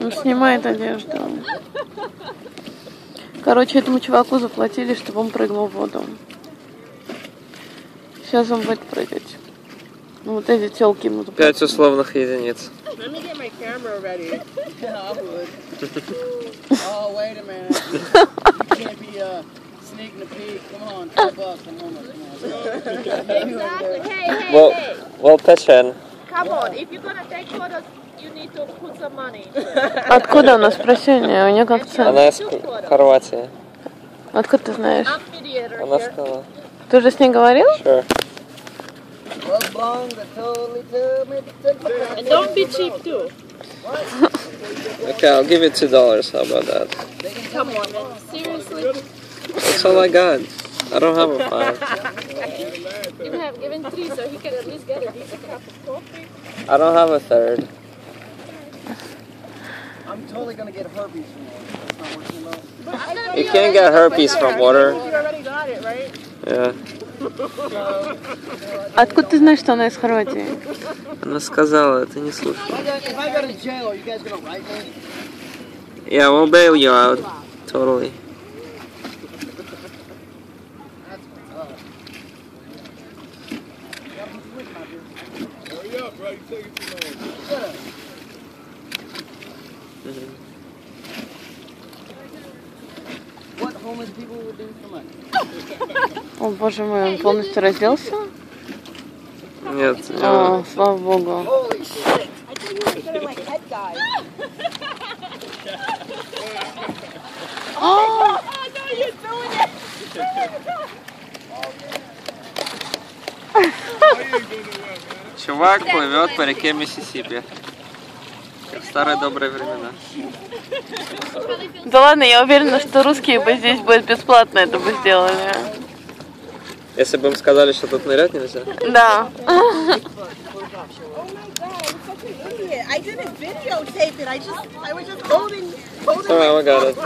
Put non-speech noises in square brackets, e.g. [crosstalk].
Он снимает одежду. Короче, этому чуваку заплатили, чтобы он прыгнул в воду. Сейчас он будет прыгать. Ну, вот эти телки ему заплатили. Пять условных единиц. Oh, uh, Well, well, Pechen. Come on. If you're gonna take photos, you need to put some money. Откуда она? Спроси у нее, у нее как цен. Она из Хорватии. Откуда ты знаешь? Она сказала. Ты уже с ней говорил? Sure. Don't be cheap too. Okay, I'll give you two dollars. How about that? Come on, man. Seriously? That's all I got. I don't have a five. You have given three, so he can at least get a decent cup of coffee. I don't have a third. I'm totally gonna get herpes from this. It's not working well. You can't get herpes from water. You already got it, right? Yeah. Откуда ты знаешь, что она из Хорватии? Она сказала, ты не слушай. If I got, if I got in jail, are you guys gonna write me? Yeah, we'll bail you out. Totally. What homeless people would do for money? О, боже мой, он полностью разделся? Нет, О, слава богу. Чувак плывет по реке Миссисипи. В старые добрые времена. Да ладно, я уверена, что русские бы здесь будет бесплатно это бы сделали. Если бы им сказали, что тут нырять нельзя. Да. idiot. [laughs] I didn't videotape it. I just, I was just holding, holding Alright, my it.